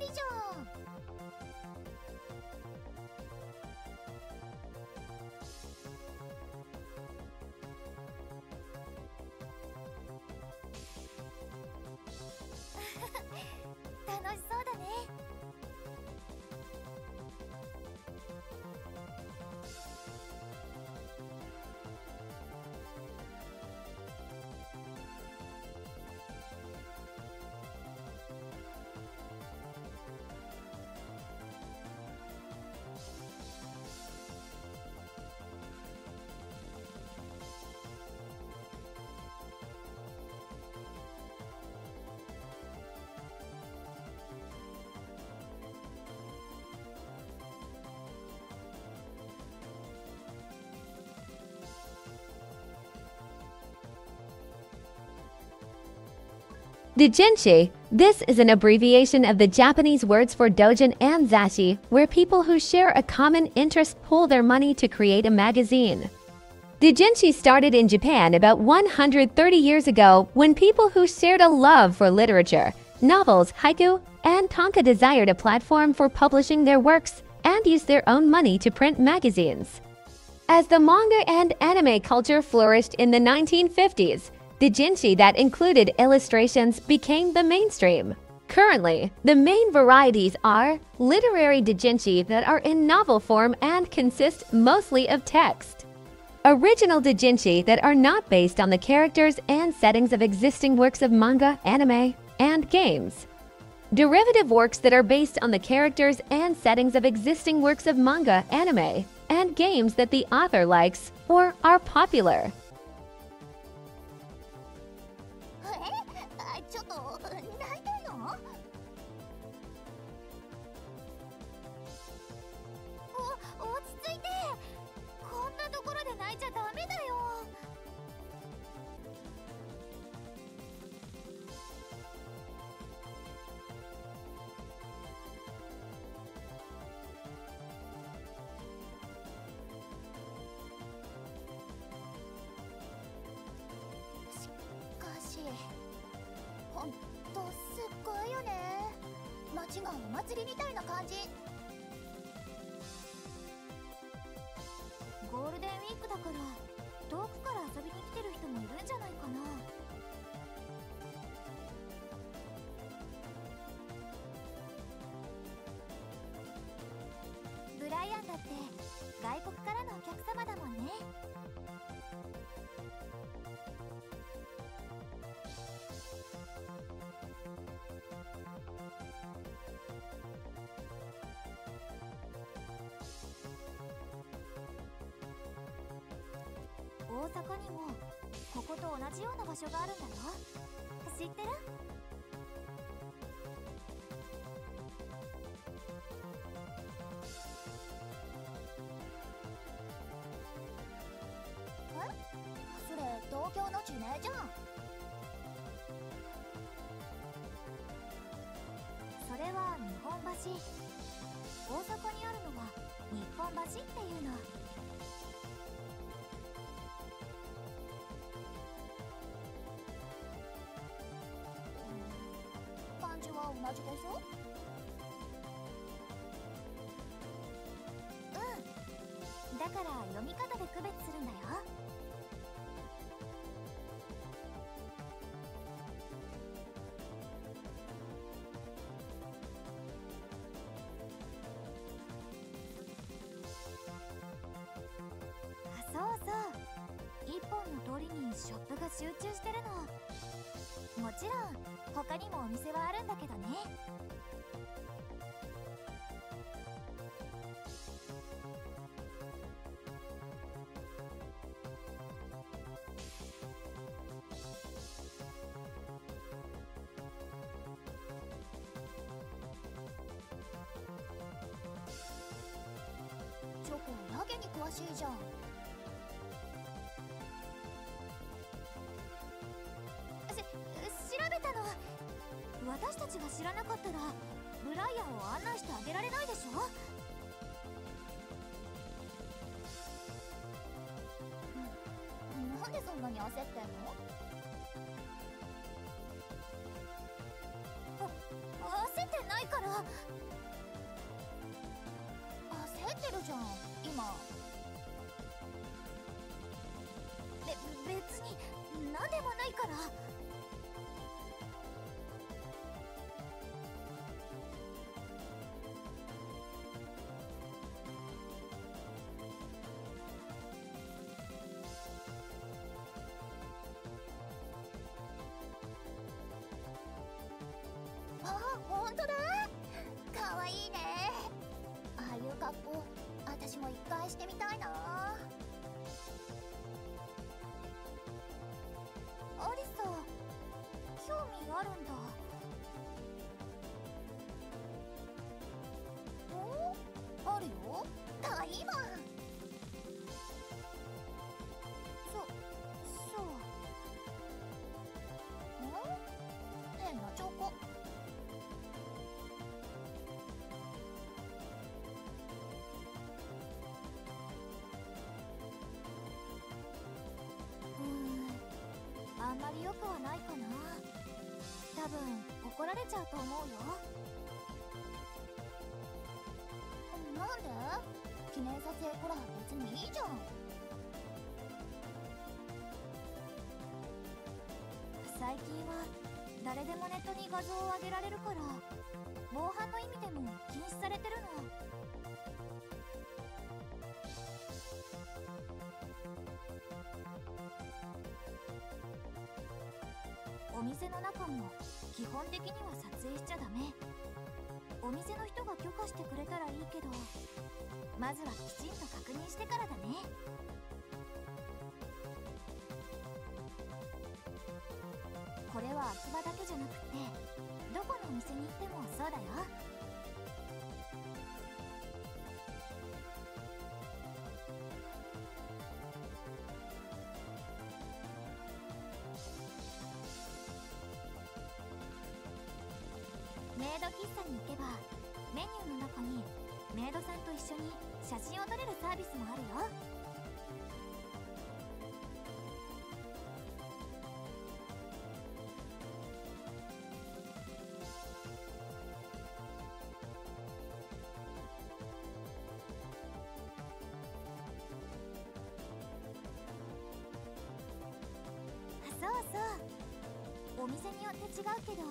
りじゃん。楽 し The this is an abbreviation of the Japanese words for dojin and zashi, where people who share a common interest pool their money to create a magazine. The started in Japan about 130 years ago when people who shared a love for literature, novels, haiku, and tanka desired a platform for publishing their works and used their own money to print magazines. As the manga and anime culture flourished in the 1950s, the that included illustrations became the mainstream. Currently, the main varieties are literary doujinshi that are in novel form and consist mostly of text. Original doujinshi that are not based on the characters and settings of existing works of manga, anime, and games. Derivative works that are based on the characters and settings of existing works of manga, anime, and games that the author likes or are popular. お祭りみたいな感じ。大阪にもここと同じような場所があるんだよ。知ってる？え？それ東京の地名じゃん。それは日本橋。大阪にあるのは日本橋っていうの。同じでしょ？うん。だから読み方で区別するんだよ。にショップが集中してるの。もちろん他にもお店はあるんだけどね。たちが知らなかったらブライアンを案内してあげられないでしょ？なんでそんなに焦ってんの？あ焦ってないから。焦ってるじゃん今。べ別に何でもないから。当だ。かわいいね。ああいう格好私も一回してみたいな。多分怒られちゃうと思うよ。なんで？記念撮影ほら別にいいじゃん。最近は誰でもネットに画像を上げられるから防犯の意味でも禁止されてるの。店の中も基本的には撮影しちゃダメ。お店の人が許可してくれたらいいけどまずはきちんと確認してからだね。これは秋葉だけじゃなくってどこのお店に行ってもそうだよ。メニューの中にメイドさんと一緒に写真を撮れるサービスもあるよ。そうそう。お店によって違うけど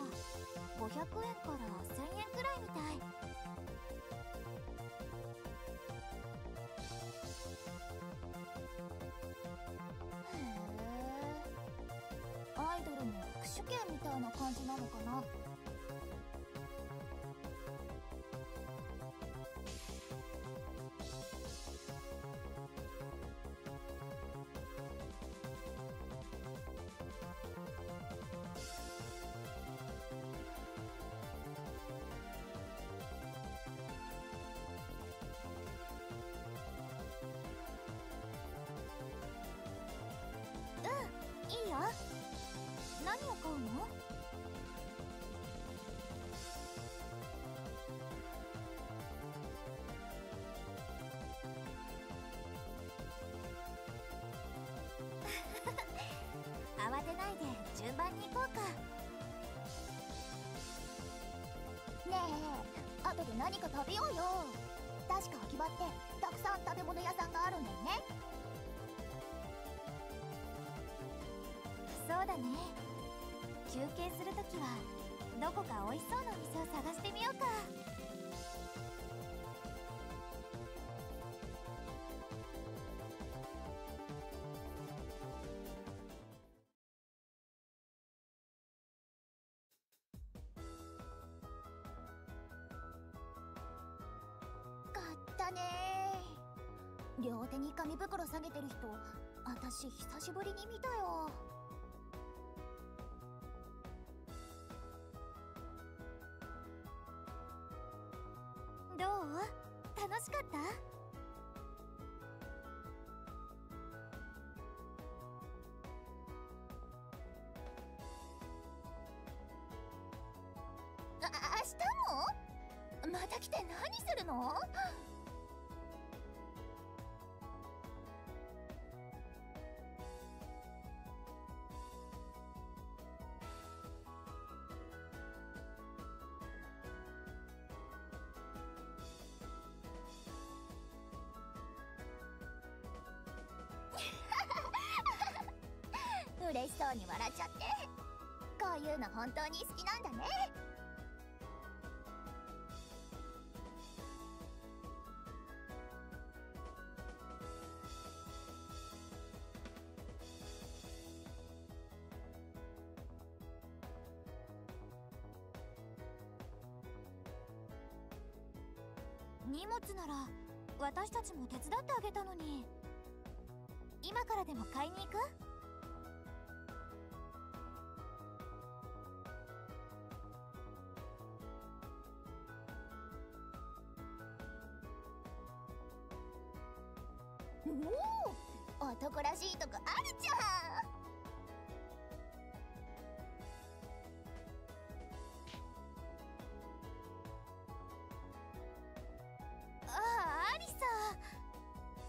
500円から1000円くらいみたい。ドルの握手券みたいな感じなのかな。てないで順番に行こうか。ねえ後で何か食べようよ。確か秋葉ってたくさん食べ物屋さんがあるんだよね。そうだね。休憩するときはどこか美味しそうなお店を探してみようか。ったね。両手に紙袋下げてる人私久しぶりに見たよ。どう？楽しかった？あ明日も？また来て何するの？そうに笑っちゃって。こういうの本当に好きなんだね。荷物なら私たちも手伝ってあげたのに。今からでも買いに行く？おお男らしいとこあるじゃん。ああアリサ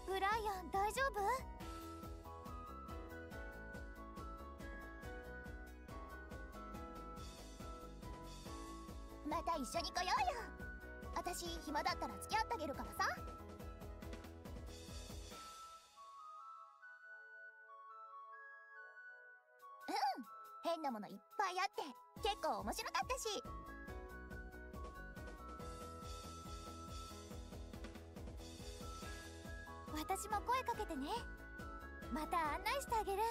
ブライアン大丈夫？また一緒に来ようよ。私暇だったら付き合ってあげるからさ。変なものいっぱいあって結構面白かったし。私も声かけてね。また案内してあげる。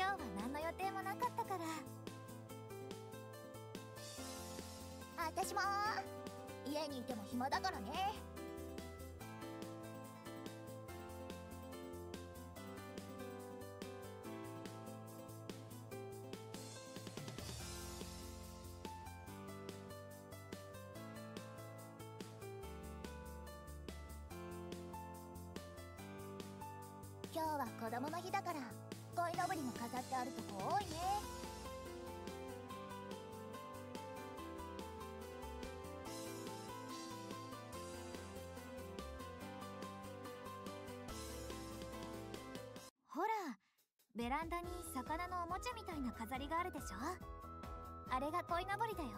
今日は何の予定もなかったから。私も。家にいても暇だからね。ベランダに魚のおもちゃみたいな飾りがあるでしょ？あれが鯉のぼりだよ。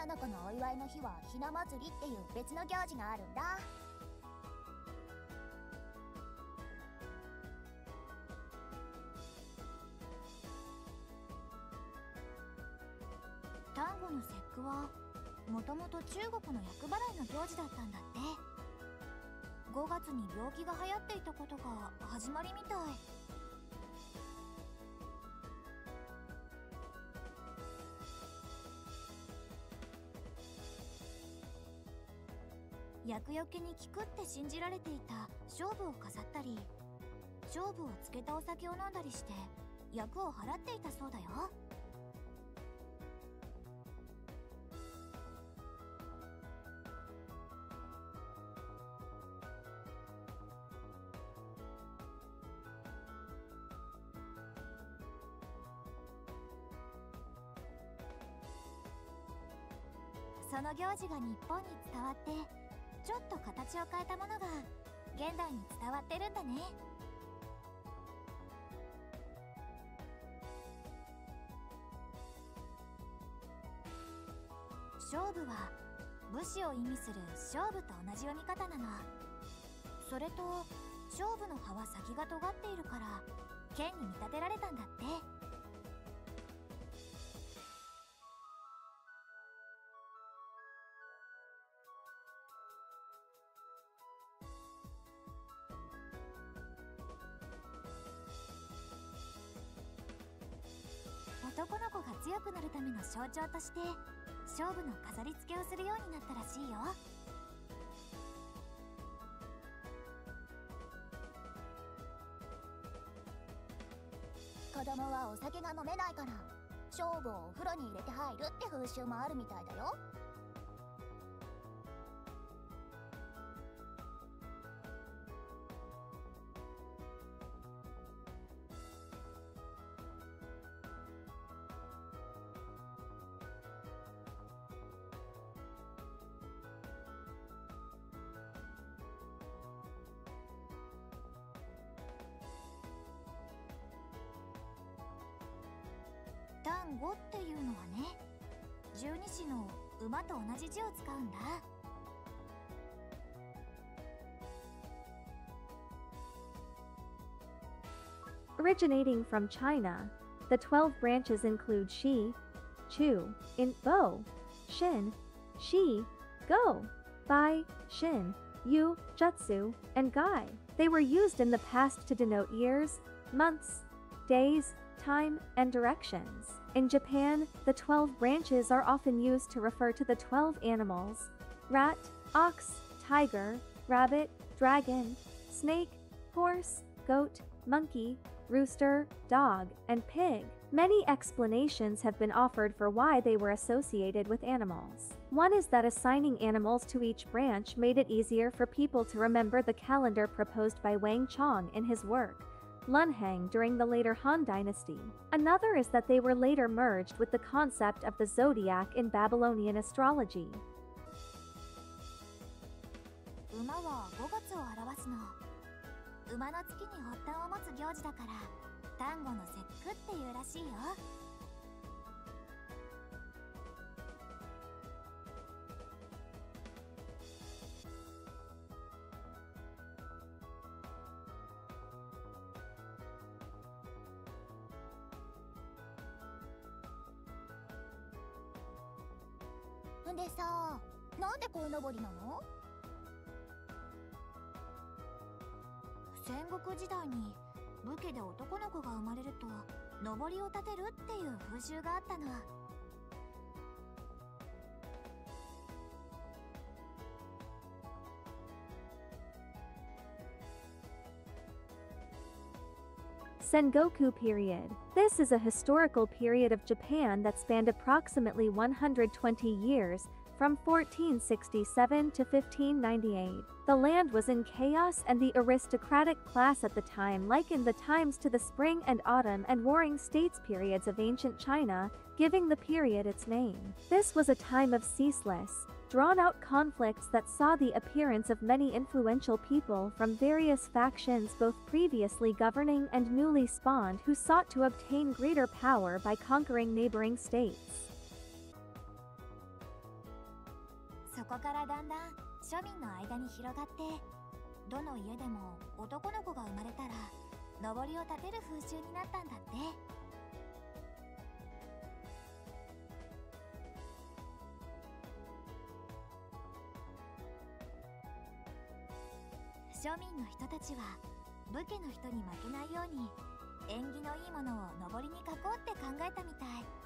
女の子のお祝いの日はひな祭りっていう別の行事があるんだ。端午の節句はもともと中国の厄払いの行事だったんだって。5月に病気が流行っていたことが始まりみたい。厄除けに効くって信じられていた。勝負を飾ったり勝負をつけたお酒を飲んだりして厄を払っていたそうだよ。その行事が日本に伝わってちょっと形を変えたものが現代に伝わってるんだね。勝負は武士を意味する勝負と同じ読み方なの。それと勝負の葉は先が尖っているから剣に見立てられたんだって。ための象徴として勝負の飾り付けをするようになったらしいよ。子供はお酒が飲めないから勝負をお風呂に入れて入るって風習もあるみたいだよ。Originating from China, the 12 branches include Shi, Chu, In, Bo, Shin, Shi, Go, Bai, Shin, Yu, Jutsu, and Gai. They were used in the past to denote years, months, days, time, and directions. In Japan, the 12 branches are often used to refer to the 12 animals rat, ox, tiger, rabbit, dragon, snake, horse, goat, monkey, rooster, dog, and pig. Many explanations have been offered for why they were associated with animals. One is that assigning animals to each branch made it easier for people to remember the calendar proposed by Wang Chong in his work. Lunhang during the later Han Dynasty. Another is that they were later merged with the concept of the zodiac in Babylonian astrology. 馬は5月を表すの 馬の月に発端を持つ行事だから端午の節句っていうらしいよ「んでさなんで鯉のぼりなの？戦国時代に武家で男の子が生まれると上りを立てるっていう風習があったの Sengoku period. This is a historical period of Japan that spanned approximately 120 years, from 1467 to 1598. The land was in chaos and the aristocratic class at the time likened the times to the spring and autumn and warring states periods of ancient China, giving the period its name. This was a time of ceaseless, drawn-out conflicts that saw the appearance of many influential people from various factions both previously governing and newly spawned who sought to obtain greater power by conquering neighboring states. こからだんだん庶民の間に広がってどの家でも男の子が生まれたら上りを立てる風習になったんだって。庶民の人たちは武家の人に負けないように縁起のいいものを上りに書こうって考えたみたい。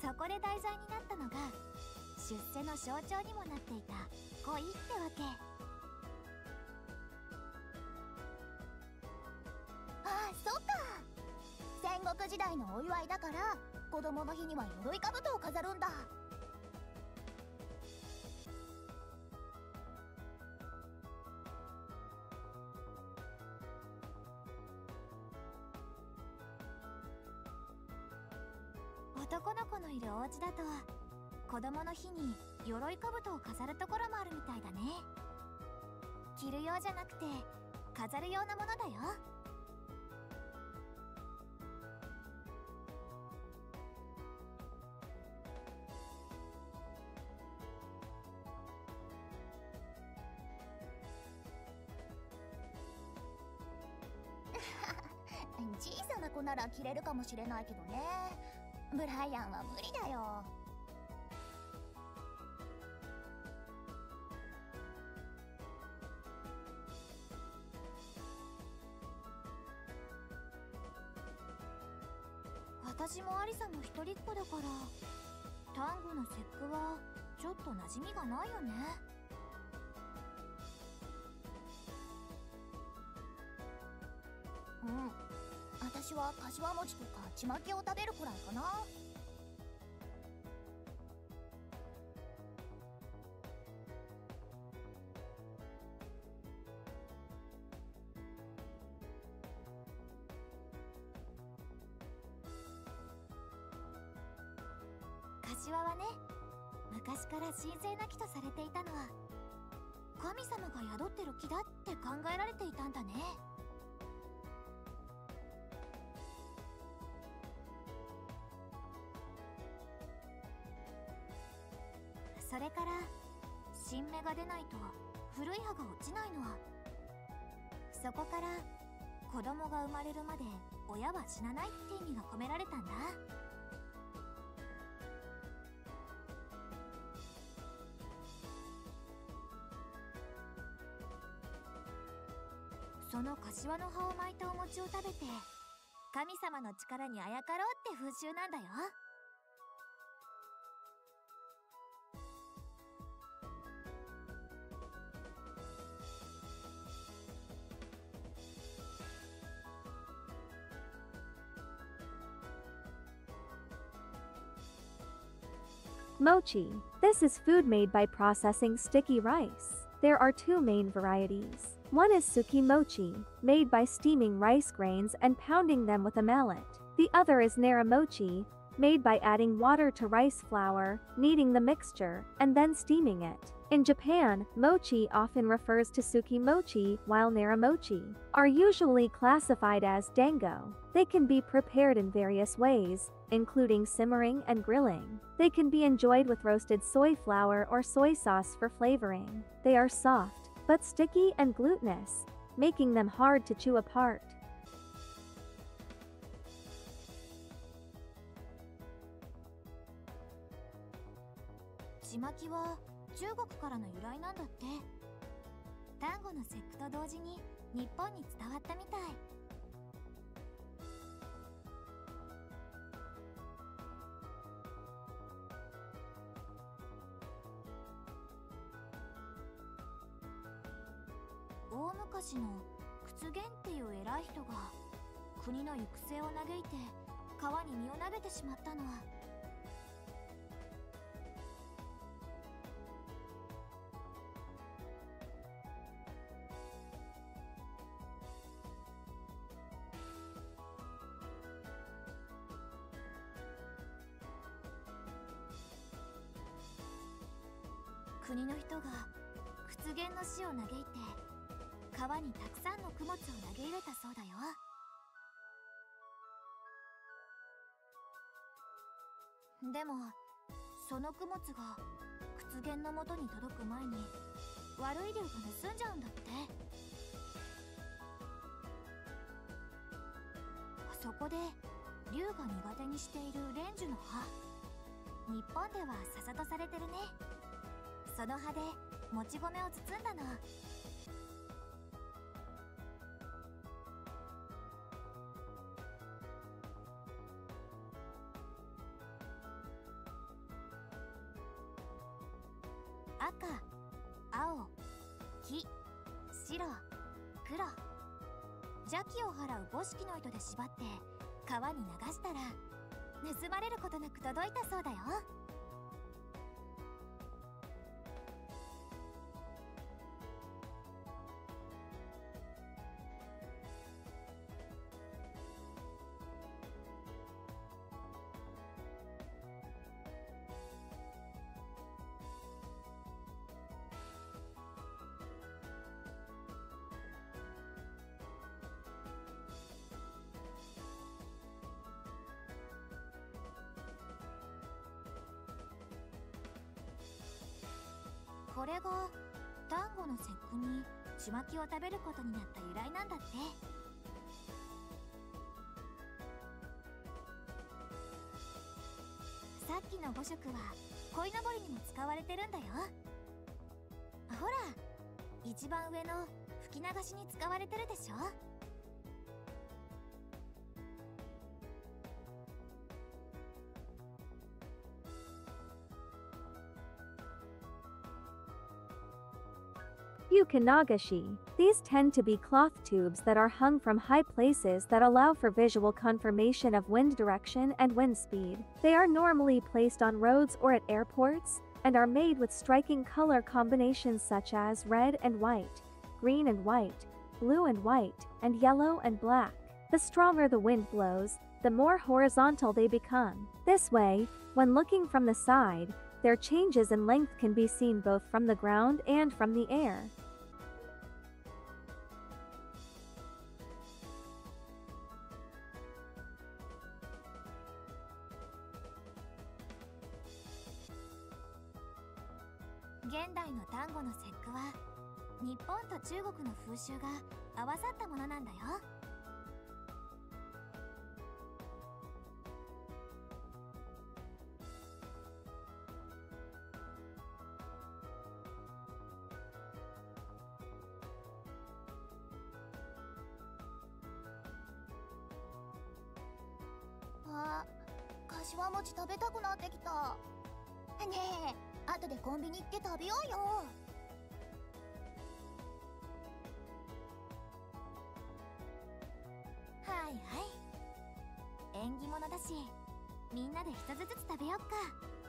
そこで題材になったのが出世の象徴にもなっていた恋ってわけ。ああそっか。戦国時代のお祝いだから子供の日には鎧兜を飾るんだ。のいるお家だと子供の日に鎧兜を飾るところもあるみたいだね。着る用じゃなくて飾る用なものだよ。小さな子なら着れるかもしれないけどね。ブライアンは無理だよ。私もアリサも一人っ子だからタンゴの節句はちょっと馴染みがないよね。私は柏餅とかちまきを食べるくらいかな。柏はね昔から神聖な木とされていたのは神様が宿ってる木だって考えられていたんだね。と古い葉が落ちないのそこから子供が生まれるまで親は死なないって意味が込められたんだ。その柏の葉を巻いたお餅を食べて神様の力にあやかろうって風習なんだよ。Mochi. This is food made by processing sticky rice. There are two main varieties. One is suki mochi, made by steaming rice grains and pounding them with a mallet. The other is naramochi, made by adding water to rice flour, kneading the mixture, and then steaming it. In Japan, mochi often refers to suki mochi, while naramochi are usually classified as dango. They can be prepared in various ways, including simmering and grilling. They can be enjoyed with roasted soy flour or soy sauce for flavoring. They are soft, but sticky and glutinous, making them hard to chew apart. ちまきは中国からの由来なんだって。端午の節句と同時に日本に伝わったみたい。大昔の屈原っていう偉い人が国の行く末を嘆いて川に身を投げてしまったのが屈原の死を嘆いて川にたくさんの供物を投げ入れたそうだよ。でもその供物が屈原の元に届く前に悪い竜が盗んじゃうんだって。そこで竜が苦手にしている蓮樹の葉。日本では笹とされてるね。その葉でもち米を包んだの。赤青黄白黒。邪気を払う五色の糸で縛って川に流したら盗まれることなく届いたそうだよ。これが丹後の節句にちまきを食べることになった由来なんだって。さっきの5色は鯉のぼりにも使われてるんだよ。ほら一番上の吹き流しに使われてるでしょ。Yukanagashi. These tend to be cloth tubes that are hung from high places that allow for visual confirmation of wind direction and wind speed. They are normally placed on roads or at airports and are made with striking color combinations such as red and white, green and white, blue and white, and yellow and black. The stronger the wind blows, the more horizontal they become. This way, when looking from the side, their changes in length can be seen both from the ground and from the air. の風習が合わさったものなんだよ。しみんなで一つずつ食べよっか。